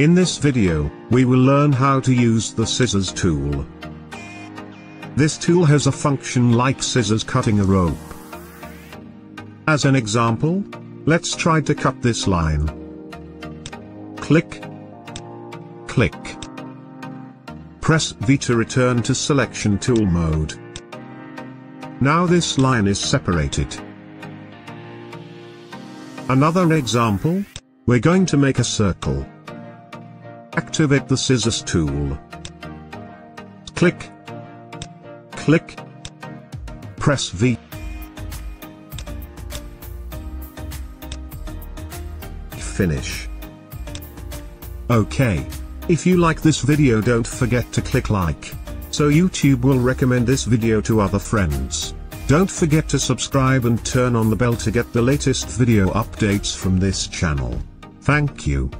In this video, we will learn how to use the scissors tool. This tool has a function like scissors cutting a rope. As an example, let's try to cut this line. Click. Click. Press V to return to selection tool mode. Now this line is separated. Another example, we're going to make a circle. Activate the scissors tool. Click. Click. Press V. Finish. Okay. If you like this video don't forget to click like. So YouTube will recommend this video to other friends. Don't forget to subscribe and turn on the bell to get the latest video updates from this channel. Thank you.